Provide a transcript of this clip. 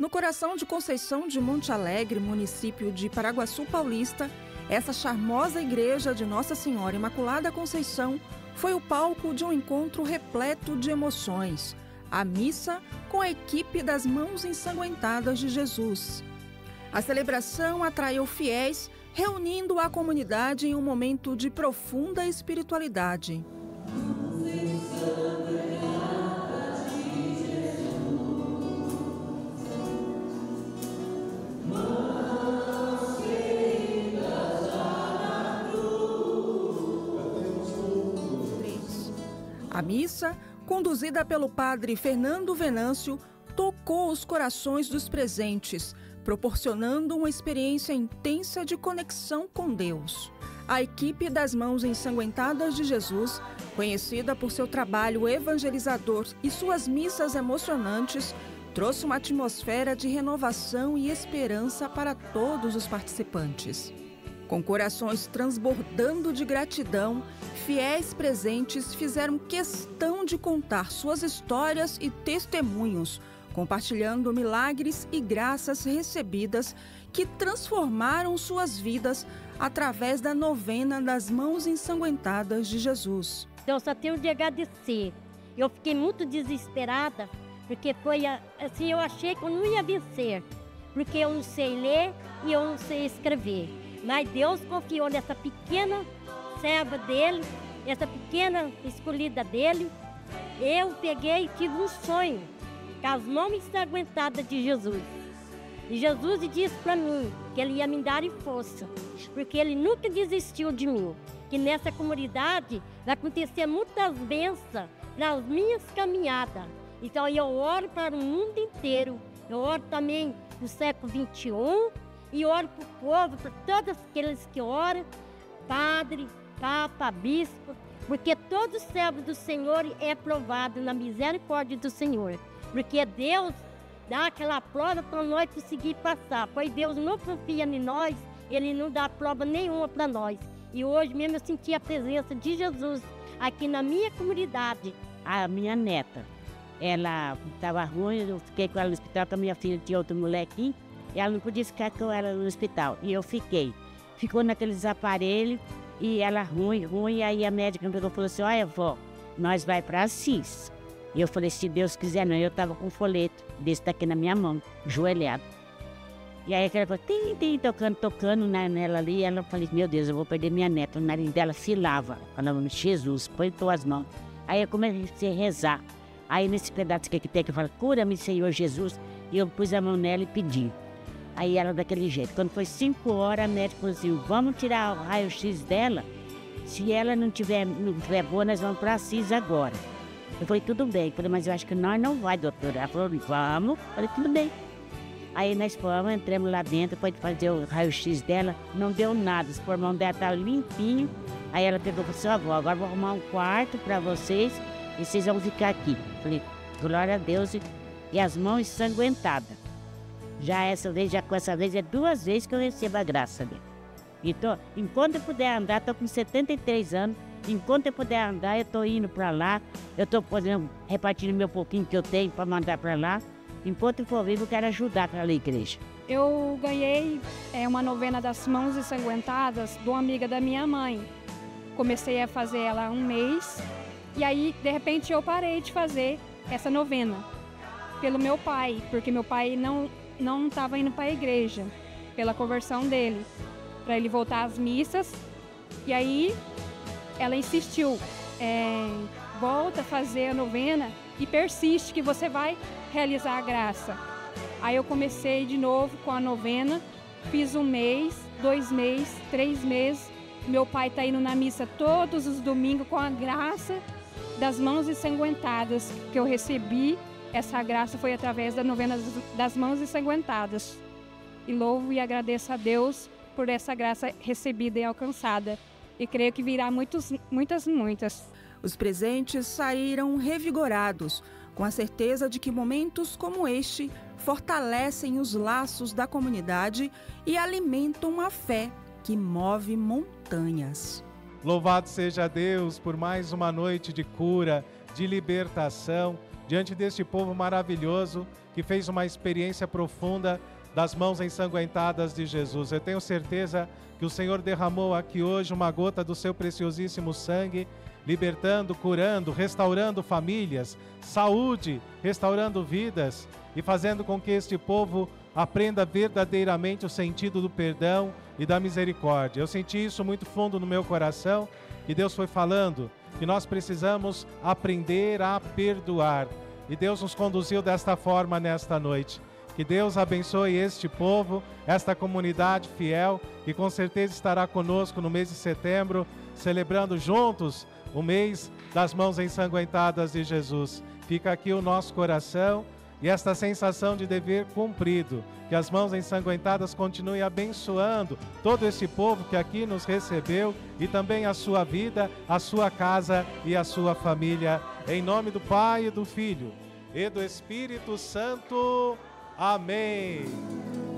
No coração de Conceição de Monte Alegre, município de Paraguaçu Paulista, essa charmosa igreja de Nossa Senhora Imaculada Conceição foi o palco de um encontro repleto de emoções. A missa com a equipe das Mãos Ensanguentadas de Jesus. A celebração atraiu fiéis, reunindo a comunidade em um momento de profunda espiritualidade. A missa, conduzida pelo padre Fernando Venâncio, tocou os corações dos presentes, proporcionando uma experiência intensa de conexão com Deus. A equipe das Mãos Ensanguentadas de Jesus, conhecida por seu trabalho evangelizador e suas missas emocionantes, trouxe uma atmosfera de renovação e esperança para todos os participantes. Com corações transbordando de gratidão, fiéis presentes fizeram questão de contar suas histórias e testemunhos, compartilhando milagres e graças recebidas que transformaram suas vidas através da novena das mãos ensanguentadas de Jesus. Eu só tenho de agradecer. Eu fiquei muito desesperada, porque foi assim, eu achei que eu não ia vencer, porque eu não sei ler e eu não sei escrever. Mas Deus confiou nessa pequena serva dele, essa pequena escolhida dele. Eu peguei e tive um sonho com as mãos ensanguentadas de Jesus. E Jesus disse para mim que ele ia me dar força, porque ele nunca desistiu de mim. Que nessa comunidade vai acontecer muitas bênçãos nas minhas caminhadas. Então eu oro para o mundo inteiro. Eu oro também no século 21 e oro para o povo, para todos aqueles que oram, padre, papa, bispo, porque todo servo do Senhor é provado na misericórdia do Senhor. Porque Deus dá aquela prova para nós conseguir passar. Pois Deus não confia em nós, Ele não dá prova nenhuma para nós. E hoje mesmo eu senti a presença de Jesus aqui na minha comunidade. A minha neta, ela estava ruim, eu fiquei com ela no hospital, com a minha filha tinha outro molequinho. E ela não podia ficar com ela no hospital. E eu fiquei. Ficou naqueles aparelhos e ela ruim, ruim. E aí a médica me pegou e falou assim: Olha, vó, nós vai para Assis. E eu falei: Se Deus quiser, não. Eu tava com um folheto desse daqui na minha mão, joelhado. E aí ela falou: Tem, tem, tocando, tocando né, nela ali. E ela falou: Meu Deus, eu vou perder minha neta. O nariz dela se lava. Falando: Jesus, põe tuas mãos. Aí eu comecei a rezar. Aí nesse pedaço que tem que falo: Cura-me, Senhor Jesus. E eu pus a mão nela e pedi. Aí ela daquele jeito. Quando foi 5 horas, a médica falou assim: vamos tirar o raio-x dela. Se ela não tiver, não tiver boa, nós vamos para a CIS agora. Eu falei, tudo bem. Eu falei, mas eu acho que nós não vai, doutora. Ela falou, vamos. Eu falei, tudo bem. Aí nós fomos, entramos lá dentro, para fazer o raio-x dela. Não deu nada, o pulmão dela estava limpinho. Aí ela pegou e falou assim, avó, agora vou arrumar um quarto para vocês e vocês vão ficar aqui. Eu falei, glória a Deus. E as mãos ensanguentadas. Já essa vez, já com essa vez, é duas vezes que eu recebo a graça dele. Então, enquanto eu puder andar, estou com 73 anos, enquanto eu puder andar, eu estou indo para lá, eu estou repartindo meu pouquinho que eu tenho para mandar para lá. Enquanto eu for vivo, eu quero ajudar aquela igreja. Eu ganhei é, uma novena das mãos ensanguentadas de uma amiga da minha mãe. Comecei a fazer ela há um mês e aí, de repente, eu parei de fazer essa novena pelo meu pai, porque meu pai não não estava indo para a igreja, pela conversão dele, para ele voltar às missas. E aí ela insistiu, é, volta a fazer a novena e persiste que você vai realizar a graça. Aí eu comecei de novo com a novena, fiz um mês, dois meses, três meses. Meu pai está indo na missa todos os domingos com a graça das mãos ensanguentadas que eu recebi essa graça foi através da novena das mãos ensanguentadas. E louvo e agradeço a Deus por essa graça recebida e alcançada. E creio que virá muitos, muitas, muitas. Os presentes saíram revigorados, com a certeza de que momentos como este fortalecem os laços da comunidade e alimentam a fé que move montanhas. Louvado seja Deus por mais uma noite de cura, de libertação diante deste povo maravilhoso que fez uma experiência profunda das mãos ensanguentadas de Jesus. Eu tenho certeza que o Senhor derramou aqui hoje uma gota do seu preciosíssimo sangue, libertando, curando, restaurando famílias, saúde, restaurando vidas e fazendo com que este povo aprenda verdadeiramente o sentido do perdão e da misericórdia. Eu senti isso muito fundo no meu coração, que Deus foi falando que nós precisamos aprender a perdoar. E Deus nos conduziu desta forma nesta noite. Que Deus abençoe este povo, esta comunidade fiel, que com certeza estará conosco no mês de setembro, celebrando juntos o mês das mãos ensanguentadas de Jesus. Fica aqui o nosso coração e esta sensação de dever cumprido. Que as mãos ensanguentadas continuem abençoando todo esse povo que aqui nos recebeu e também a sua vida, a sua casa e a sua família. Em nome do Pai e do Filho e do Espírito Santo. Amém.